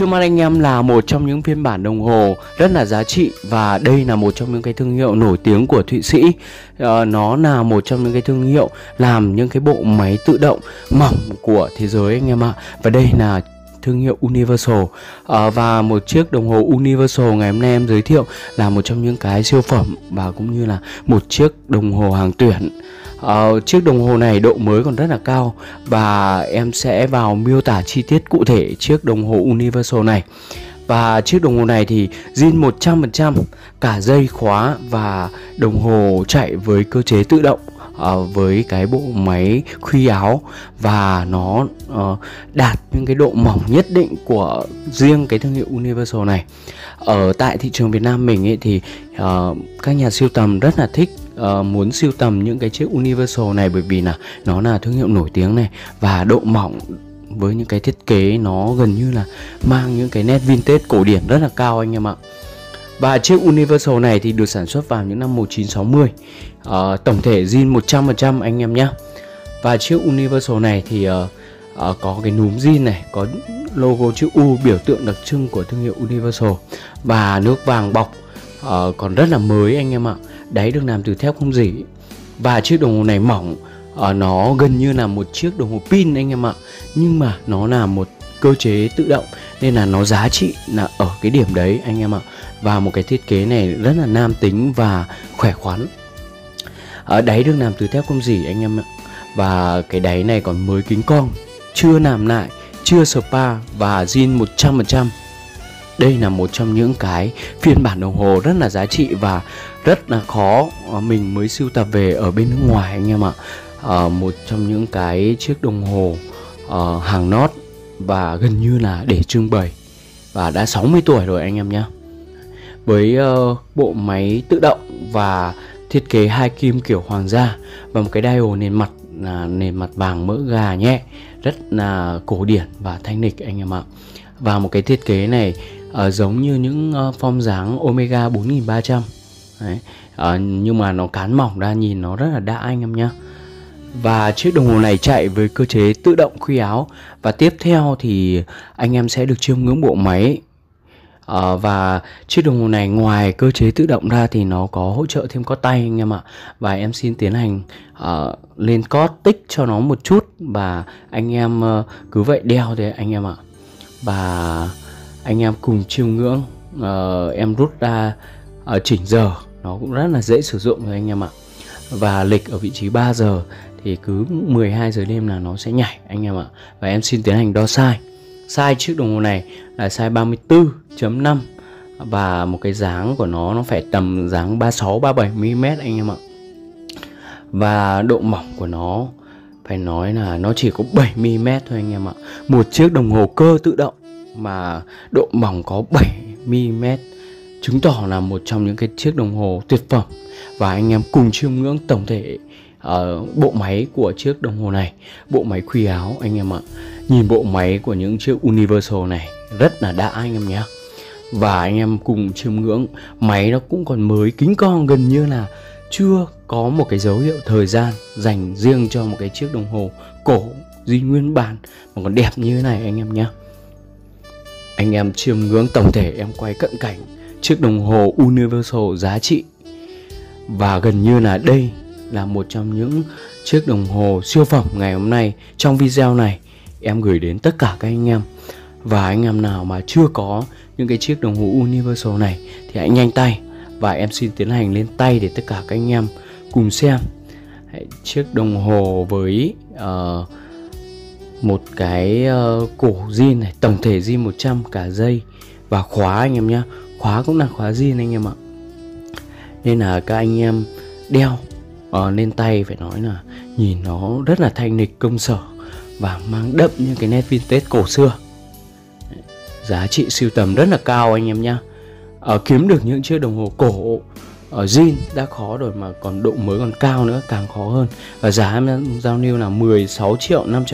trước mắt anh em là một trong những phiên bản đồng hồ rất là giá trị và đây là một trong những cái thương hiệu nổi tiếng của Thụy Sĩ. Ờ, nó là một trong những cái thương hiệu làm những cái bộ máy tự động mỏng của thế giới anh em ạ. Và đây là thương hiệu Universal à, và một chiếc đồng hồ Universal ngày hôm nay em giới thiệu là một trong những cái siêu phẩm và cũng như là một chiếc đồng hồ hàng tuyển Uh, chiếc đồng hồ này độ mới còn rất là cao và em sẽ vào miêu tả chi tiết cụ thể chiếc đồng hồ Universal này. Và chiếc đồng hồ này thì zin 100% cả dây khóa và đồng hồ chạy với cơ chế tự động uh, với cái bộ máy khuy áo và nó uh, đạt những cái độ mỏng nhất định của riêng cái thương hiệu Universal này. Ở tại thị trường Việt Nam mình ấy thì uh, các nhà siêu tầm rất là thích uh, muốn siêu tầm những cái chiếc Universal này bởi vì là nó là thương hiệu nổi tiếng này và độ mỏng với những cái thiết kế nó gần như là mang những cái nét vintage cổ điển rất là cao anh em ạ. Và chiếc Universal này thì được sản xuất vào những năm 1960 uh, ờ, Tổng thể zin 100% anh em nhé Và chiếc Universal này thì uh, uh, có cái núm zin này Có logo chữ U biểu tượng đặc trưng của thương hiệu Universal. Và nước vàng bọc uh, còn rất là mới anh em ạ. Đáy được làm từ thép không dỉ Và chiếc đồng hồ này mỏng uh, Nó gần như là một chiếc đồng hồ pin anh em ạ. Nhưng mà nó là một cơ chế tự động nên là nó giá trị là ở cái điểm đấy anh em ạ. Và một cái thiết kế này rất là nam tính và khỏe khoắn. Ờ, ở đáy được làm từ thép không dỉ anh em ạ. Và cái đáy này còn mới kính cong chưa làm lại chưa spa và zin 100% đây là một trong những cái phiên bản đồng hồ rất là giá trị và rất là khó ờ, mình mới sưu tập về ở bên nước ngoài anh em ạ. À, một trong những cái chiếc đồng hồ uh, hàng nót và gần như là để trưng bày và đã 60 tuổi rồi anh em nhé với uh, bộ máy tự động và thiết kế hai kim kiểu hoàng gia và một cái dial nền mặt là nền mặt vàng mỡ gà nhẹ rất là cổ điển và thanh lịch anh em ạ. Và một cái thiết kế này uh, giống như những uh, form dáng Omega 4300 Đấy. Uh, nhưng mà nó cán mỏng ra nhìn nó rất là đã anh em nhá. Và chiếc đồng hồ này chạy với cơ chế tự động khuy áo. Và tiếp theo thì anh em sẽ được chiêm ngưỡng bộ máy. À, và chiếc đồng hồ này ngoài cơ chế tự động ra thì nó có hỗ trợ thêm có tay anh em ạ. Và em xin tiến hành uh, lên cót tích cho nó một chút. Và anh em uh, cứ vậy đeo thế anh em ạ. Và anh em cùng chiêm ngưỡng uh, em rút ra uh, chỉnh giờ. Nó cũng rất là dễ sử dụng rồi anh em ạ. Và lịch ở vị trí 3 giờ thì cứ 12 giờ đêm là nó sẽ nhảy anh em ạ. Và em xin tiến hành đo sai sai chiếc đồng hồ này là size 34.5 và một cái dáng của nó nó phải tầm dáng 36 37 mm anh em ạ. Và độ mỏng của nó phải nói là nó chỉ có 7 mm thôi anh em ạ. Một chiếc đồng hồ cơ tự động mà độ mỏng có 7 mm chứng tỏ là một trong những cái chiếc đồng hồ tuyệt phẩm. Và anh em cùng chiêm ngưỡng tổng thể uh, bộ máy của chiếc đồng hồ này bộ máy khuy áo anh em ạ. Nhìn bộ máy của những chiếc Universal này rất là đã anh em nhé. Và anh em cùng chiêm ngưỡng máy nó cũng còn mới kính con gần như là chưa có một cái dấu hiệu thời gian dành riêng cho một cái chiếc đồng hồ cổ duy nguyên bản mà còn đẹp như thế này anh em nhé anh em chiêm ngưỡng tổng thể em quay cận cảnh chiếc đồng hồ Universal giá trị. Và gần như là đây là một trong những chiếc đồng hồ siêu phẩm ngày hôm nay. Trong video này em gửi đến tất cả các anh em. Và anh em nào mà chưa có những cái chiếc đồng hồ Universal này thì hãy nhanh tay. Và em xin tiến hành lên tay để tất cả các anh em cùng xem. Chiếc đồng hồ với uh, một cái uh, cổ zin này tổng thể zin 100 cả dây. Và khóa anh em nhé khóa cũng là khóa zin anh em ạ. Nên là các anh em đeo uh, lên tay phải nói là nhìn nó rất là thanh lịch công sở và mang đậm những cái nét vintage cổ xưa. Giá trị siêu tầm rất là cao anh em nhá. Ở kiếm được những chiếc đồng hồ cổ ở zin đã khó rồi mà còn độ mới còn cao nữa càng khó hơn. Và giá em giao lưu là 16 triệu 500